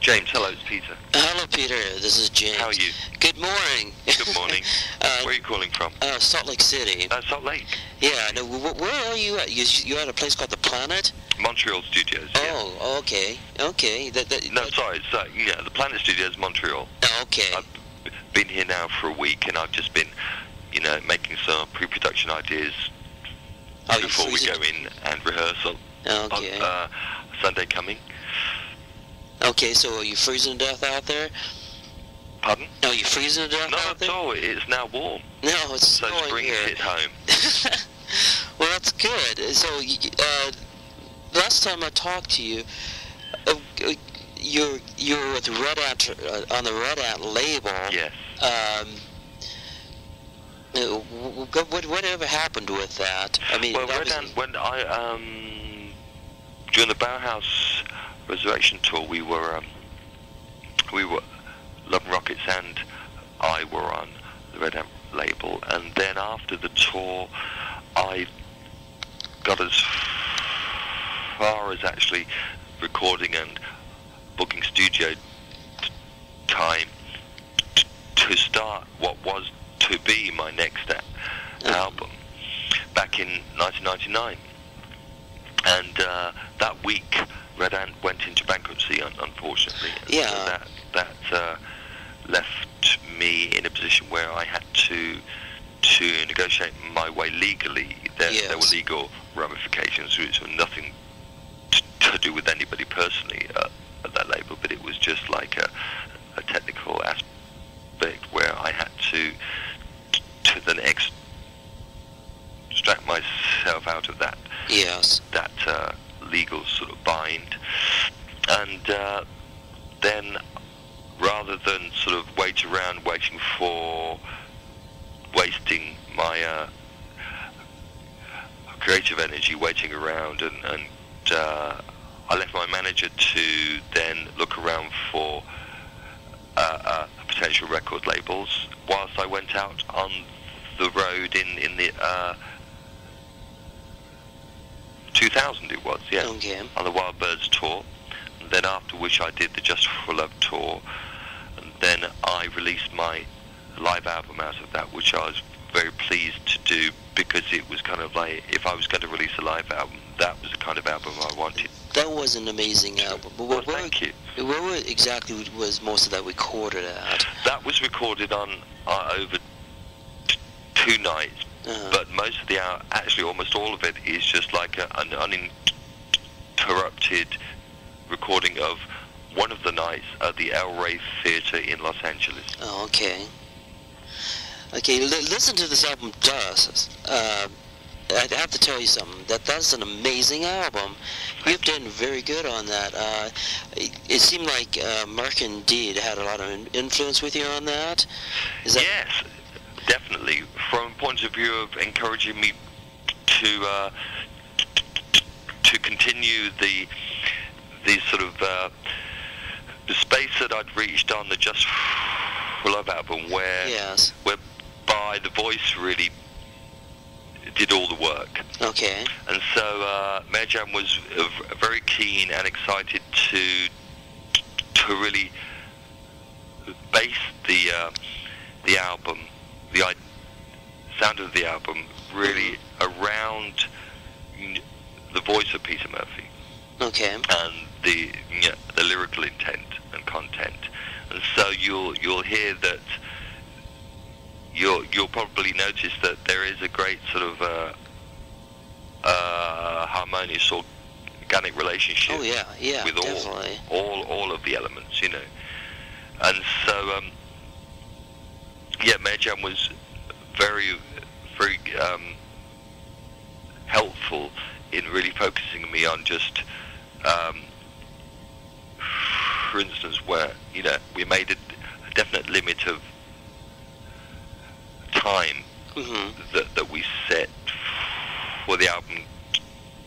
James, hello, it's Peter. Hello, Peter. This is James. How are you? Good morning. Good morning. uh, Where are you calling from? uh, Salt Lake City. Uh, Salt Lake, Yeah. No, wh- where are you at? You you at a place called the Planet? Montreal Studios. yeah. Oh, okay, okay. That, that, No, that- sorry, it's, uh, yeah, the Planet Studios, Montreal. oh, okay. I've been here now for a week, and I've just been, you know, making some pre-production ideas oh, before we go in and rehearsal Okay. on uh, Sunday coming. Okay. So are you freezing to death out there? Pardon? No, you freezing to death No, out at there? all. It's now warm, No, it's so snowing spring here. hit home. well, that's good. So, uh, last time I talked to you, uh, you're you're with Red Ant uh, on the Red Ant label. Yes. Um, uh, what whatever happened with that? I mean, Well, that Red when I um during the Bauhaus Resurrection tour, we were um, we were Love and Rockets and I were on the Red Ant label, and then after the tour, I got as far as actually recording and booking studio t- time t- to start what was to be my next a- album back in 1999. And uh, that week, Red Ant went into bankruptcy, un- unfortunately. And so Yeah. that that uh, left me in a position where I had to to negotiate my way legally. There, there were legal ramifications, which were nothing t- to do with anybody personally uh, at that label, but it was just like a, a technical aspect where I had to to then ex- extract myself out of that yes. that uh, legal sort of bind, and uh, then rather than sort of wait around waiting for wasting my uh, creative energy waiting around and, and uh, I left my manager to then look around for uh, uh, potential record labels. Whilst I went out on the road in in the uh, 2000 it was yeah. Okay. on the Wild Birds tour and then after which I did the Just for Love tour and then I released my live album out of that which I was very pleased to do because it was kind of like if I was going to release a live album that was the kind of album I wanted. That was an amazing album. But where, where, thank you. where exactly was most of that recorded at? that was recorded on uh, over t- two nights. Uh, but most of the hour, actually almost all of it is just like a, an uninterrupted recording of one of the nights at the El Rey Theatre in Los Angeles. oh, okay. Okay, li- listen to this album, Dust. Uh, I have to tell you something. That that's an amazing album. You've done very good on that. Uh, it, it seemed like uh, Mercan Dede had a lot of in- influence with you on that. Is that Yes, definitely. From a point of view of encouraging me to uh, to continue the the sort of uh, the space that I'd reached on the Just for Love album, where yes? whereby the voice really did all the work. Okay. And so uh, was uh, very keen and excited to to really base the uh, the album, the i- sound of the album, really around n- the voice of Peter Murphy Okay. and the you know, the lyrical intent and content. And so you'll you'll hear that you'll you'll probably notice that there is a great sort of uh, uh, harmonious organic relationship Oh yeah, yeah, with all definitely. all all of the elements, you know. And so um, yeah, Mercan was very very um, helpful in really focusing me on just um, for instance where you know we made a, a definite limit of time hmm that, that we set for the album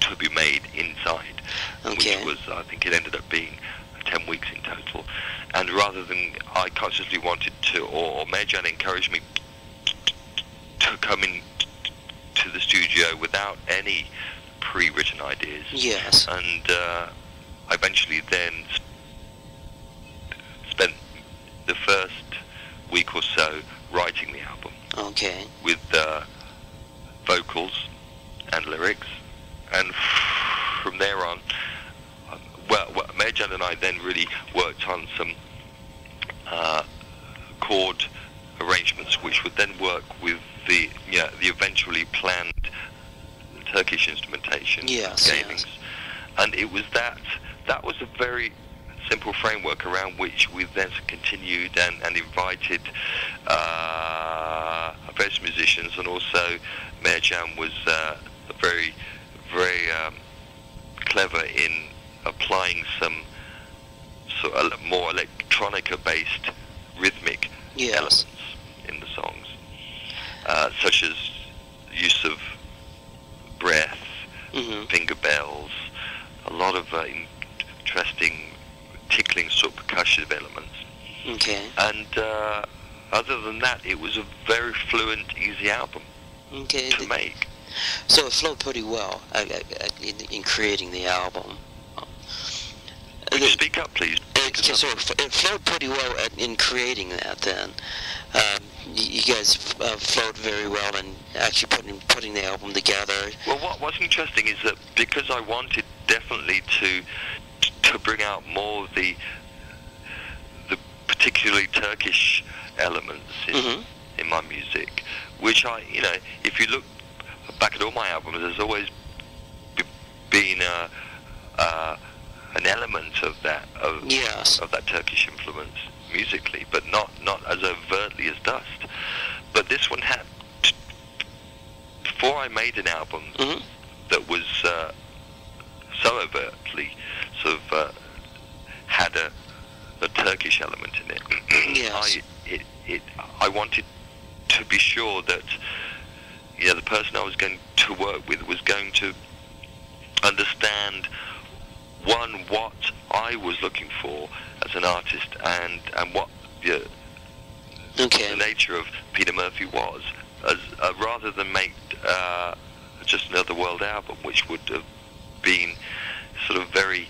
to be made inside, Okay. which was I think it ended up being ten weeks in total. And rather than I consciously wanted to, or, or encouraged me to come in to the studio without any pre-written ideas, Yes. and uh, I eventually then spent the first week or so writing the album Okay. with uh, vocals and lyrics, and from there on, um, well, well Mercan and I then really worked on some uh, chord arrangements, which would then work with the yeah, the eventually planned Turkish instrumentation Yes, scalings, and it was that that was a very simple framework around which we then continued and, and invited uh, various musicians, and also Mercan was uh, very very um, clever in applying some sort of more electronica-based rhythmic Yes. elements in the songs, uh, such as use of hmm finger bells, a lot of uh, interesting tickling sort of percussive elements. Okay. And uh, other than that, it was a very fluent, easy album Okay. to make. So it flowed pretty well uh, uh, uh, in, in creating the album. Could you speak up, please? Okay, so it flowed pretty well in creating that. Then, um, you guys uh, flowed very well in actually putting putting the album together. Well, what, what's interesting is that because I wanted definitely to to bring out more of the the particularly Turkish elements in, Mhm. in my music, which I, you know, if you look back at all my albums, there's always been a, uh, an element of that of, Yes. of that Turkish influence musically, but not not as overtly as Dust. But this one had. Before I made an album Mhm. that was uh, so overtly sort of uh, had a, a Turkish element in it. Yes. I it, it I wanted to be sure that you know the person I was going to work with was going to understand one what I was looking for as an artist and and what the, the nature of Peter Murphy was, as uh, rather than make uh, just another world album, which would have been sort of very,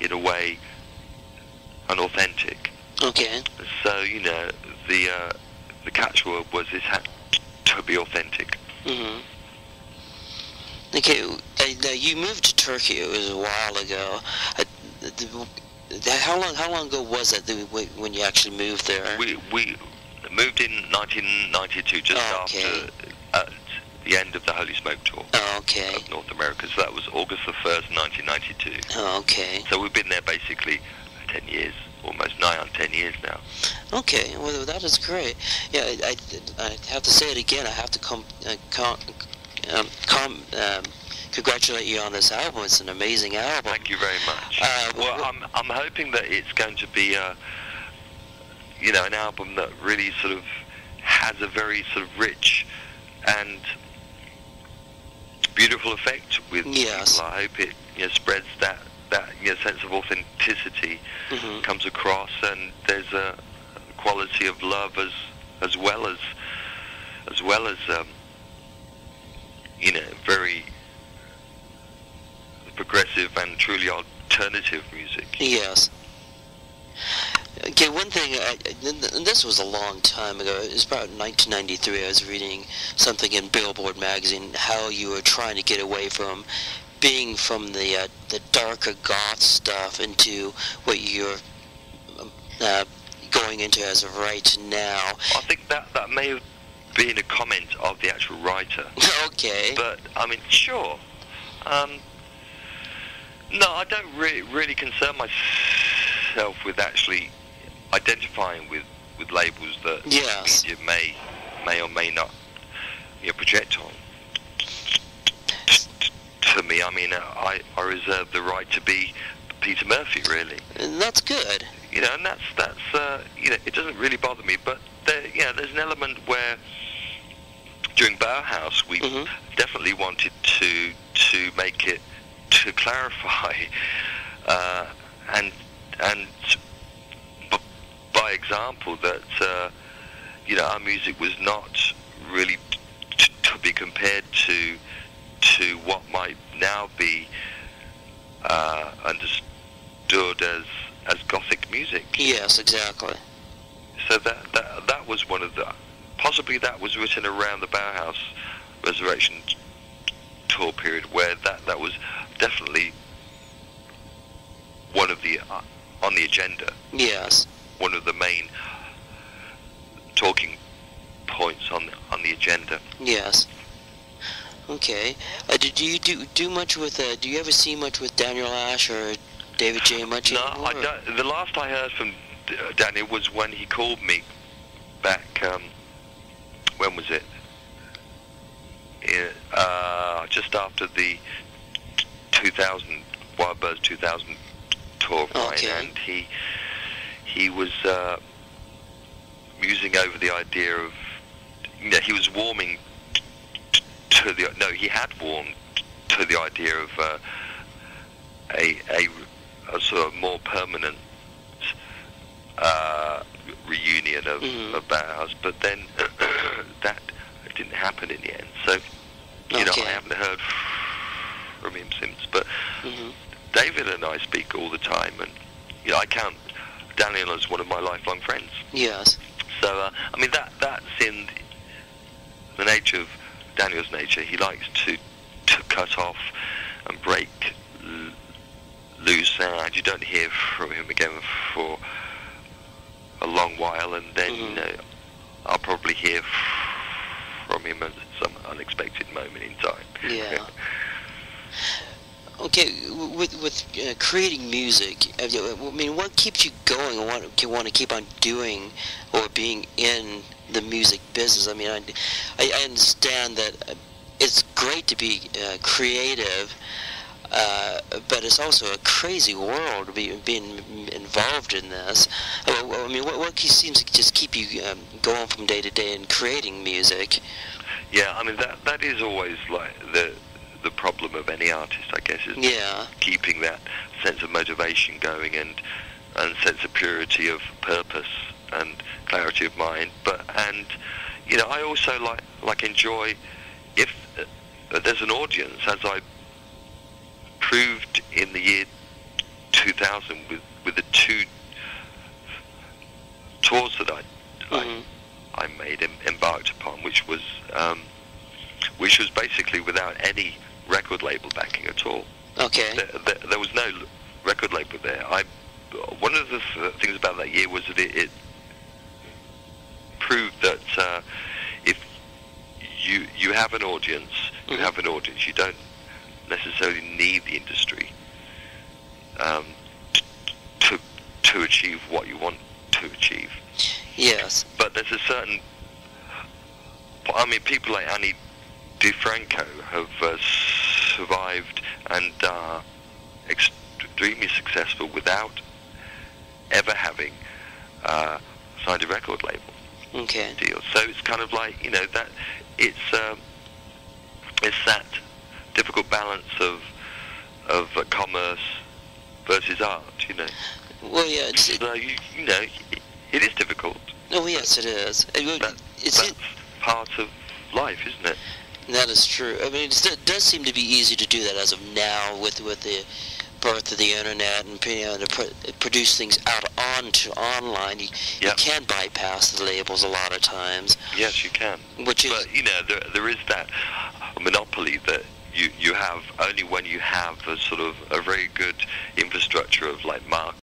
in a way, unauthentic. Okay. So you know, the uh, the catchword was this had to be authentic. hmm Okay. Uh, you moved to Turkey. It was a while ago. Uh, the- how long? How long ago was it that when you actually moved there? We we moved in 1992, just Okay. after at the end of the Holy Smoke tour Oh, okay. of North America. So that was August the 1st, 1992. Oh, okay. So we've been there basically 10 years, almost nigh on 10 years now. Okay, well that is great. Yeah, I, I, I have to say it again. I have to come, uh, com, um, com, um, congratulate you on this album. It's an amazing album. Thank you very much. Uh, well, I'm, I'm hoping that it's going to be a, you know, an album that really sort of has a very sort of rich and beautiful effect with Yes. people. I hope it you know, spreads that, that you know, sense of authenticity hmm comes across and there's a quality of love as as well as as well as um, you know very progressive and truly alternative music. Yes. Okay, one thing, I, and this was a long time ago. It was about 1993. I was reading something in Billboard magazine how you were trying to get away from being from the uh, the darker goth stuff into what you're uh, going into as of right now. I think that that may have been a comment of the actual writer, okay. but I mean, sure. Um, no, I don't really really concern myself with actually identifying with, with labels that Yes. media may may or may not you know, project on. To me, I mean, I, I reserve the right to be Peter Murphy, really. And that's good. You know, and that's that's uh, you know, it doesn't really bother me. But there, you know, there's an element where during Bauhaus we Mhm. definitely wanted to to make it to clarify uh, and and b- by example that uh, you know our music was not really t- to be compared to to what might now be uh, understood as as gothic music. Yes, exactly. so that, that that was one of the possibly that was written around the Bauhaus Resurrection tour period, where that that was definitely one of the uh, on the agenda, Yes. one of the main talking points on the, on the agenda. Yes. Okay. Uh, do, do you do do much with? Uh, do you ever see much with Daniel Ash or David J. Much No, anymore? The last I heard from uh, Daniel was when he called me back. Um, when was it? In, uh, just after the 2000 Wild Birds 2000 tour Okay. and he he was uh, musing over the idea of. You know, he was warming to the no, he had warmed to the idea of uh, a, a a sort of more permanent uh, reunion of, Mhm. of Bauhaus, but then that didn't happen in the end. So, you know, I haven't heard from him since. But hmm David and I speak all the time, and you know, I count Daniel as one of my lifelong friends. Yes. So, uh, I mean, that that's in the nature of Daniel's nature. He likes to to cut off and break l- loose, and you don't hear from him again for a long while, and then Mhm. you know, I'll probably hear from him unexpected moment in time. Yeah. Okay, with with uh, creating music, uh, I mean, what keeps you going and what you want to keep on doing or being in the music business? I mean, I, I I understand that uh, it's great to be uh, creative, uh, but it's also a crazy world be being involved in this. I mean, what, what seems to just keep you um, going from day to day and creating music? Yeah, I mean that that is always like the the problem of any artist, I guess, is Yeah. keeping that sense of motivation going and and sense of purity of purpose and clarity of mind. But and you know, I also like like enjoy if uh, there's an audience, as I proved in the year 2000 with with the two tours that I I Mhm. I made em- embarked upon, which was um, which was basically without any record label backing at all. Okay. There, there, there was no record label there. I one of the th- things about that year was that it, it proved that uh, if you you have an audience, you Mhm. have an audience. You don't necessarily need the industry um, t- to to achieve what you want to achieve Yes. but there's a certain. I mean, people like Ani DiFranco have uh, survived and are extremely successful without ever having uh, signed a record label Okay. deal. So it's kind of like you know that it's um, it's that difficult balance of of uh, commerce versus art. You know, Well, yeah. It's, so you, you know it is difficult. oh, yes, it is. It, would- That, it's, that's it, part of life, isn't it? that is true. I mean, it's, it does seem to be easy to do that as of now with with the birth of the internet and you know, to put, produce things out onto online. You, you can bypass the labels a lot of times, Yes, you can. which is But you know, there, there is that monopoly that you you have only when you have a sort of a very good infrastructure of like mark